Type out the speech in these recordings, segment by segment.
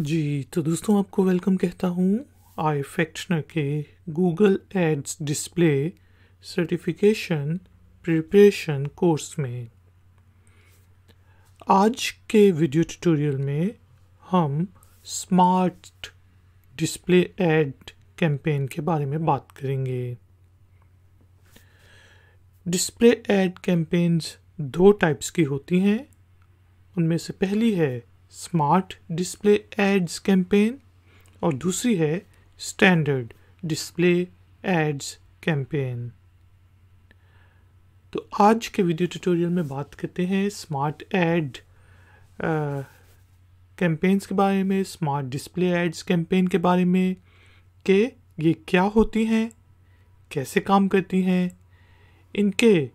जी तो दोस्तों, आपको वेलकम कहता हूँ आई फैक्शनर के Google ads display certification preparation course में। आज के वीडियो ट्यूटोरियल में हम स्मार्ट डिस्प्ले एड कैंपेन के बारे में बात करेंगे। डिस्प्ले एड कैंपेन्स दो टाइप्स की होती हैं। उनमें से पहली है स्मार्ट डिस्प्ले एड्स कैंपेन और दूसरी है स्टैंडर्ड डिस्प्ले एड्स कैंपेन। तो आज के वीडियो ट्यूटोरियल में बात करते हैं स्मार्ट एड कैंपेन्स के बारे में, स्मार्ट डिस्प्ले एड्स कैंपेन के बारे में, कि ये क्या होती हैं, कैसे काम करती हैं, इनके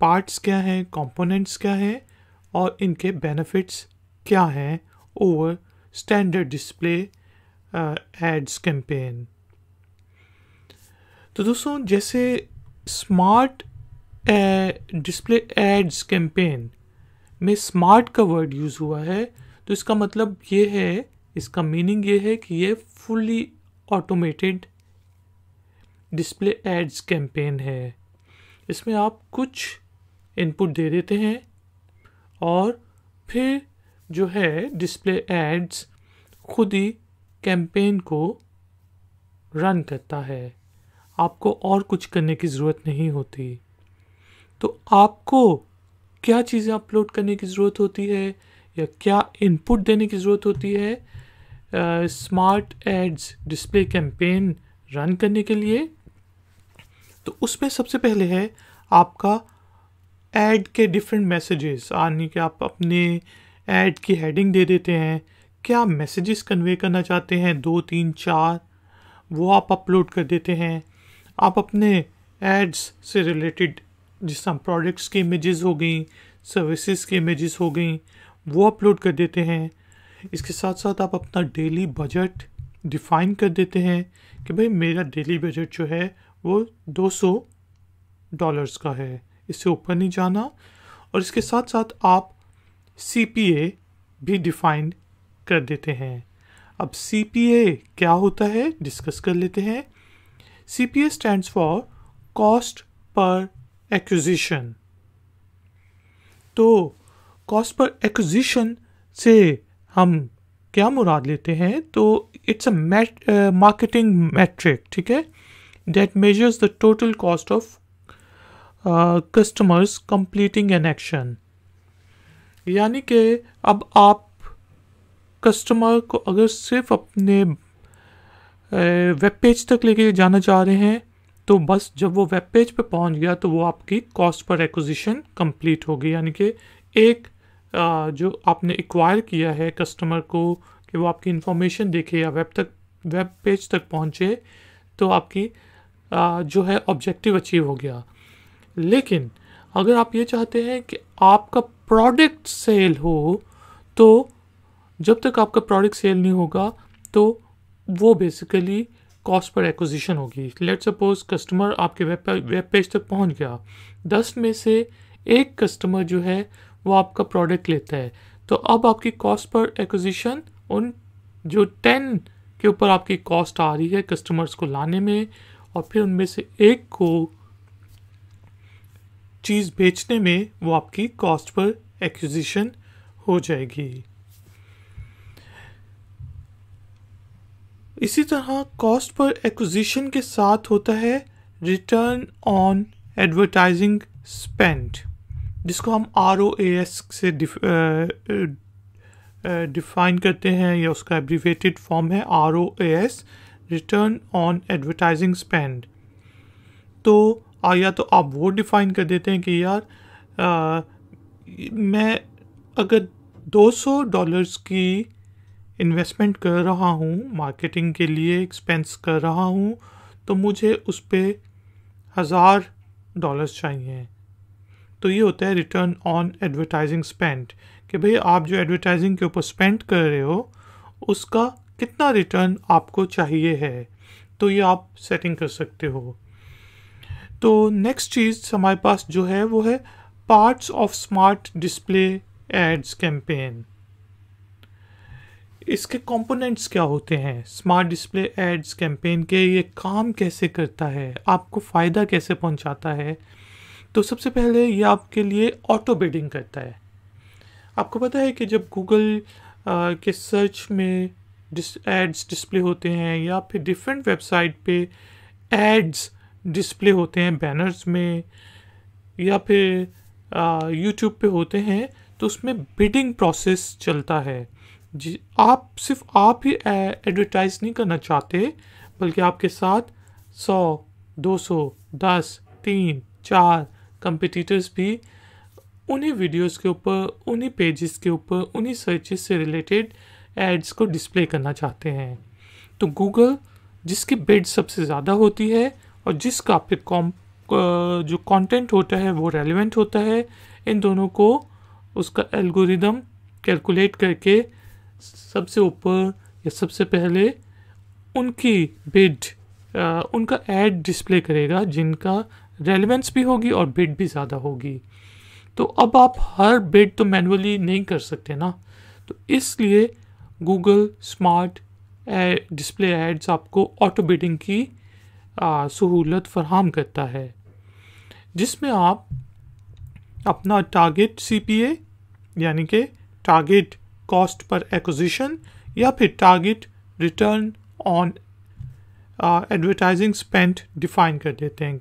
पार्ट्स क्या हैं कंपोनेंट्स क्या हैं और इनके बेनिफिट्स क्या हैं over standard display ads campaign तो दोस्तों, जैसे स्मार्ट डिस्प्ले एड्स कैंपेन में स्मार्ट का वर्ड यूज़ हुआ है तो इसका मतलब ये है, इसका मीनिंग ये है कि ये fully automated display ads campaign है। इसमें आप कुछ इनपुट दे देते हैं और फिर जो है डिस्प्ले एड्स खुद ही कैंपेन को रन करता है। आपको और कुछ करने की ज़रूरत नहीं होती। तो आपको क्या चीज़ें अपलोड करने की ज़रूरत होती है या क्या इनपुट देने की ज़रूरत होती है? Smart ads display campaign run करने के लिए। तो उसमें सबसे पहले है आपका एड के डिफरेंट मैसेजेस यानी कि आप अपने ऐड की हेडिंग दे देते हैं। क्या मैसेजेस कन्वे करना चाहते हैं? दो, तीन, चार। वो आप अपलोड कर देते हैं। आप अपने एड्स से रिलेटेड जिस तरह प्रोडक्ट्स की इमेजेस हो गई सर्विसेज़ की इमेजेस हो गई, वो अपलोड कर देते हैं। इसके साथ साथ आप अपना डेली बजट डिफाइन कर देते हैं कि भाई मेरा डेली बजट जो है, वो 200 डॉलर्स का है। इससे ऊपर नहीं जाना। और इसके साथ साथ आप सी भी डिफाइन कर देते हैं। अब सी क्या होता है? डिस्कस कर लेते हैं। C P A stand for cost per acquisition तो कॉस्ट पर एक्विजिशन से हम क्या मुराद लेते हैं? तो इट्स अ मार्केटिंग मैट्रिक ठीक है? That measures the total cost of customers completing an action यानी कि अब आप कस्टमर को अगर सिर्फ़ अपने वेब पेज तक लेके जाना चाह रहे हैं तो बस जब वो वेब पेज पे पहुँच गया तो वो आपकी कॉस्ट पर एक्विजिशन कंप्लीट होगी। यानी कि एक जो आपने एक्वायर किया है कस्टमर को, कि वो आपकी इंफॉर्मेशन देखे या वेब तक वेब पेज तक पहुँचे तो आपकी जो है ऑब्जेक्टिव अचीव हो गया। लेकिन अगर आप ये चाहते हैं कि आपका प्रोडक्ट सेल हो तो जब तक आपका प्रोडक्ट सेल नहीं होगा तो वो बेसिकली कॉस्ट पर एक्विजिशन होगी। लेट सपोज़ कस्टमर आपके वेब वेब पेज तक पहुँच गया। दस में से एक कस्टमर जो है, वो आपका प्रोडक्ट लेता है। तो अब आपकी कॉस्ट पर एक्विजिशन उन जो टेन के ऊपर आपकी कॉस्ट आ रही है कस्टमर्स को लाने में, और फिर उनमें से एक को चीज़ बेचने में वो आपकी कॉस्ट पर एक्विजिशन हो जाएगी। इसी तरह कॉस्ट पर एक्विजिशन के साथ होता है रिटर्न ऑन एडवर्टाइजिंग स्पेंड जिसको हम आर ओ एस से डिफाइन करते हैं, या उसका एब्रीवेटेड फॉर्म है R O S return on advertising spend तो या तो आप वो डिफ़ाइन कर देते हैं कि यार मैं अगर 200 डॉलर्स की इन्वेस्टमेंट कर रहा हूँ मार्केटिंग के लिए एक्सपेंस कर रहा हूँ तो मुझे उस पर हज़ार डॉलर्स चाहिए। तो ये होता है रिटर्न ऑन एडवर्टाइजिंग स्पेंड कि भाई आप जो एडवर्टाइजिंग के ऊपर स्पेंड कर रहे हो, उसका कितना रिटर्न आपको चाहिए है तो ये आप सेटिंग कर सकते हो। तो नेक्स्ट चीज़ हमारे पास जो है, वो है parts of smart display ads campaign इसके कंपोनेंट्स क्या होते हैं? स्मार्ट डिस्प्ले एड्स कैंपेन के ये काम कैसे करता है? आपको फ़ायदा कैसे पहुंचाता है? तो सबसे पहले ये आपके लिए ऑटो बिडिंग करता है। आपको पता है कि जब गूगल के सर्च में डिस एड्स डिस्प्ले होते हैं या फिर डिफरेंट वेबसाइट पे एड्स डिस्प्ले होते हैं बैनर्स में या फिर यूट्यूब पे होते हैं तो उसमें बिडिंग प्रोसेस चलता है। जी, आप सिर्फ़ आप ही एडवर्टाइज नहीं करना चाहते, बल्कि आपके साथ सौ, दो सौ, दस, तीन, चार कंपिटिटर्स भी उन्हीं वीडियोस के ऊपर, उन्हीं पेजेस के ऊपर, उन्हीं सर्चेस से रिलेटेड एड्स को डिस्प्ले करना चाहते हैं। तो गूगल जिसकी बिड सबसे ज़्यादा होती है, और जिसका फिर कॉम जो कंटेंट होता है, वो रेलिवेंट होता है, इन दोनों को उसका एल्गोरिदम कैलकुलेट करके सबसे ऊपर या सबसे पहले उनकी बिड उनका एड डिस्प्ले करेगा, जिनका रेलिवेंस भी होगी और बिड भी ज़्यादा होगी। तो अब आप हर बिड तो मैनुअली नहीं कर सकते ना? तो इसलिए गूगल स्मार्ट डिस्प्ले एड्स आपको ऑटो बिडिंग की सहूलत फराहम करता है, जिसमें आप अपना टारगेट सीपीए यानी कि टारगेट कॉस्ट पर एक्विजिशन या फिर target return on advertising spend define कर देते हैं।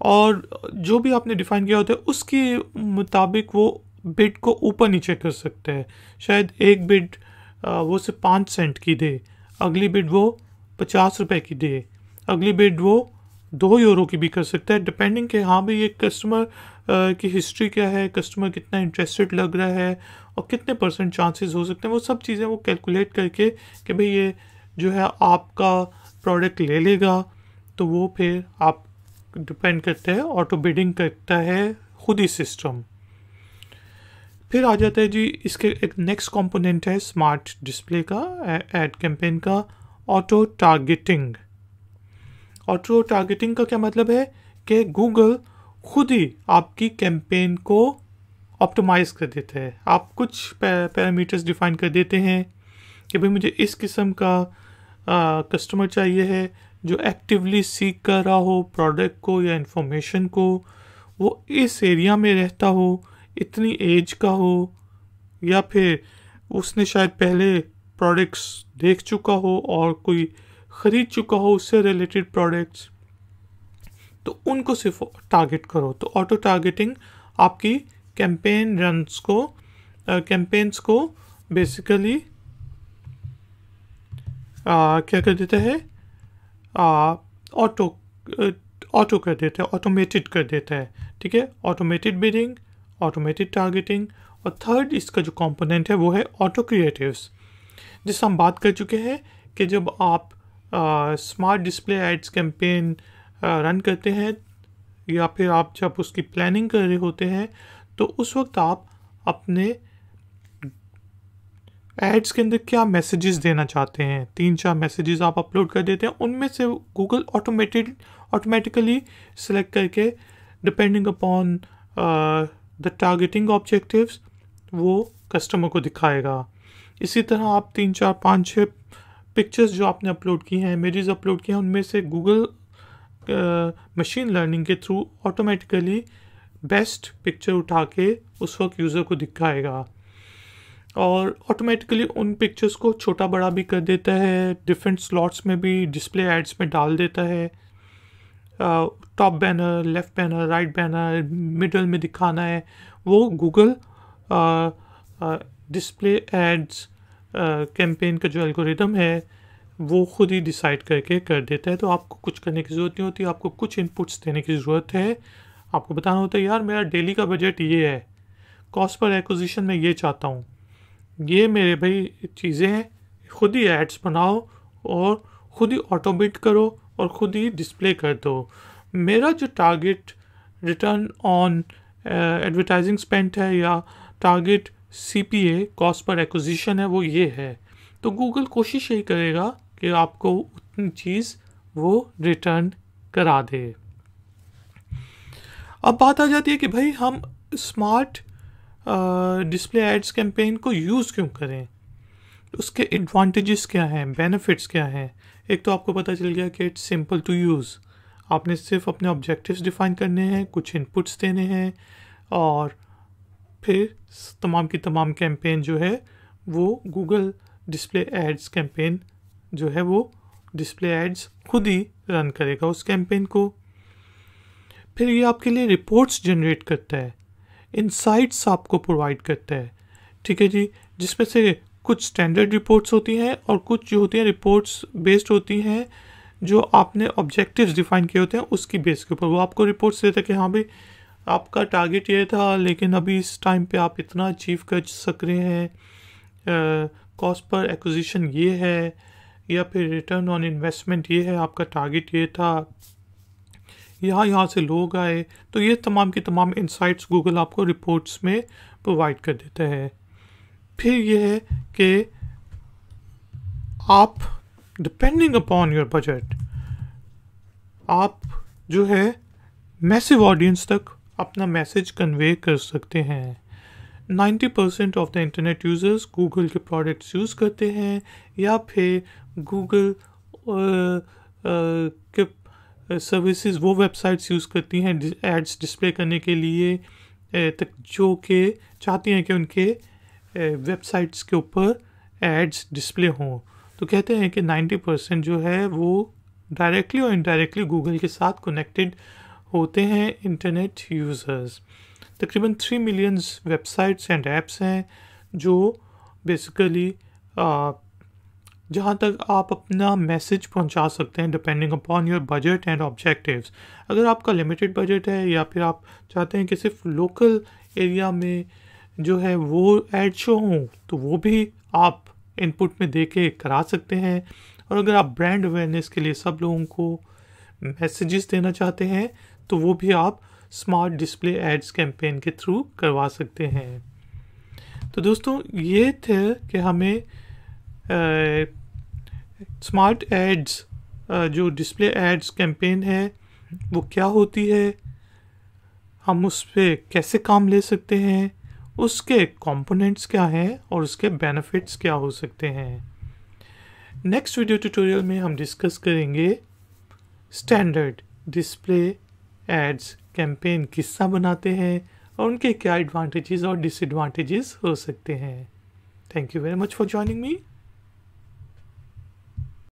और जो भी आपने डिफाइन किया होता है, उसके मुताबिक वो बिड को ऊपर नीचे कर सकते हैं। शायद एक बिड वो सिर्फ़ पाँच सेंट की दे, अगली बिड वो पचास रुपए की दे। अगली बिड वो दो यूरो की भी कर सकता है डिपेंडिंग के हाँ भाई ये कस्टमर की हिस्ट्री क्या है कस्टमर कितना इंटरेस्टेड लग रहा है और कितने परसेंट चांसेस हो सकते हैं, वो सब चीज़ें वो कैलकुलेट करके कि भाई ये जो है आपका प्रोडक्ट ले लेगा तो वो फिर आप डिपेंड करता है ऑटो बिडिंग करता है खुद ही सिस्टम फिर आ जाता है जी, इसके एक नेक्स्ट कंपोनेंट है स्मार्ट डिस्प्ले का एड कैंपेन का ऑटो टारगेटिंग ऑटो टारगेटिंग का क्या मतलब है? कि गूगल खुद ही आपकी कैंपेन को ऑप्टिमाइज कर देता है। आप कुछ पैरामीटर्स डिफाइन कर देते हैं कि भाई मुझे इस किस्म का कस्टमर चाहिए है जो एक्टिवली सीख कर रहा हो प्रोडक्ट को या इंफॉर्मेशन को। वो इस एरिया में रहता हो, इतनी एज का हो, या फिर उसने शायद पहले प्रोडक्ट्स देख चुका हो और कोई ख़रीद चुका हो उससे रिलेटेड प्रोडक्ट्स तो उनको सिर्फ़ टारगेट करो। तो ऑटो टारगेटिंग आपकी कैंपेन रन्स को कैंपेन्स को बेसिकली क्या कर देता है? ऑटो ऑटो कर देता है ऑटोमेटेड कर देता है। ठीक है? ऑटोमेटेड बिडिंग ऑटोमेटेड टारगेटिंग और थर्ड इसका जो कंपोनेंट है वो है ऑटो क्रिएटिव्स जिससे हम बात कर चुके हैं कि जब आप smart display ads campaign run करते हैं, या फिर आप जब उसकी प्लानिंग कर रहे होते हैं तो उस वक्त आप अपने एड्स के अंदर क्या मैसेजेस देना चाहते हैं? तीन चार मैसेजेस आप अपलोड कर देते हैं, उनमें से गूगल ऑटोमेटेड ऑटोमेटिकली सेलेक्ट करके depending upon the targeting objectives वो कस्टमर को दिखाएगा। इसी तरह आप तीन चार, पाँच छः पिक्चर्स जो आपने अपलोड की हैं इमेजेस अपलोड किए हैं, उनमें से गूगल मशीन लर्निंग के थ्रू ऑटोमेटिकली बेस्ट पिक्चर उठा के उस वक्त यूज़र को दिखाएगा। और ऑटोमेटिकली उन पिक्चर्स को छोटा बड़ा भी कर देता है डिफरेंट स्लॉट्स में भी डिस्प्ले एड्स में डाल देता है। Top banner left banner right banner middle में दिखाना है। वो गूगल डिस्प्ले एड्स कैंपेन का जो एल्गोरिदम है, वो खुद ही डिसाइड करके कर देता है। तो आपको कुछ करने की ज़रूरत नहीं होती, आपको कुछ इनपुट्स देने की ज़रूरत है। आपको बताना होता है, यार, मेरा डेली का बजट ये है। कॉस्ट पर एक्विजिशन में ये चाहता हूँ। ये मेरे भाई चीज़ें हैं, खुद ही एड्स बनाओ और ख़ुद ही ऑटोमेट करो और ख़ुद ही डिस्प्ले कर दो। मेरा जो target return on advertising spent है या target C P A cost per acquisition है, वो ये है। तो गूगल कोशिश यही करेगा कि आपको उतनी चीज़ वो रिटर्न करा दे। अब बात आ जाती है कि भाई हम स्मार्ट डिस्प्ले एड्स कैंपेन को यूज़ क्यों करें? उसके एडवांटेजेस क्या हैं? बेनिफिट्स क्या हैं? एक तो आपको पता चल गया कि इट्स सिंपल टू यूज़ आपने सिर्फ़ अपने ऑब्जेक्टिव्स डिफाइन करने हैं, कुछ इनपुट्स देने हैं, और फिर तमाम की तमाम कैंपेन जो है, वो गूगल डिस्प्ले एड्स कैंपेन जो है, वो डिस्प्ले एड्स खुद ही रन करेगा उस कैंपेन को। फिर ये आपके लिए रिपोर्ट्स जनरेट करता है इनसाइट्स आपको प्रोवाइड करता है, ठीक है जी? जिसमें से कुछ स्टैंडर्ड रिपोर्ट्स होती हैं और कुछ जो होती हैं रिपोर्ट्स बेस्ड होती हैं, जो आपने ऑब्जेक्टिव्स डिफाइन किए होते हैं, उसकी बेस के ऊपर वो आपको रिपोर्ट्स देता है कि हाँ भाई आपका टारगेट ये था, लेकिन अभी इस टाइम पे आप इतना अचीव कर सक रहे हैं कॉस्ट पर एक्विजिशन ये है, या फिर रिटर्न ऑन इन्वेस्टमेंट ये है, आपका टारगेट ये था। यहाँ यहाँ से लोग आए तो ये तमाम की तमाम इंसाइट्स गूगल आपको रिपोर्ट्स में प्रोवाइड कर देता है। फिर ये है कि आप डिपेंडिंग अपॉन योर बजट आप जो है मैसिव ऑडियंस तक अपना मैसेज कन्वे कर सकते हैं। 90% percent of the internet users Google के प्रोडक्ट्स यूज़ करते हैं, या फिर गूगल के सर्विसेज़, वो वेबसाइट्स यूज़ करती हैं एड्स डिस्प्ले करने के लिए तक जो कि चाहती हैं कि उनके वेबसाइट्स के ऊपर एड्स डिस्प्ले हों। तो कहते हैं कि 90 परसेंट जो है वो डायरेक्टली और इनडायरेक्टली गूगल के साथ कनेक्टेड होते हैं इंटरनेट यूज़र्स तकरीबन three millions websites and apps हैं, जो बेसिकली जहाँ तक आप अपना मैसेज पहुँचा सकते हैं depending upon your budget and objectives अगर आपका लिमिटेड बजट है, या फिर आप चाहते हैं कि सिर्फ़ लोकल एरिया में जो है वो एड शो हों तो वो भी आप इनपुट में दे के करा सकते हैं। और अगर आप ब्रांड अवेयरनेस के लिए सब लोगों को मैसेजेस देना चाहते हैं तो वो भी आप स्मार्ट डिस्प्ले एड्स कैंपेन के थ्रू करवा सकते हैं। तो दोस्तों, ये थे कि हमें स्मार्ट एड्स जो डिस्प्ले एड्स कैंपेन है, वो क्या होती है, हम उस पर कैसे काम ले सकते हैं, उसके कंपोनेंट्स क्या हैं और उसके बेनिफिट्स क्या हो सकते हैं। नेक्स्ट वीडियो ट्यूटोरियल में हम डिस्कस करेंगे स्टैंडर्ड डिस्प्ले एड्स कैंपेन किस्सा बनाते हैं और उनके क्या एडवांटेजेस और डिसएडवांटेजेस हो सकते हैं। Thank you very much for joining me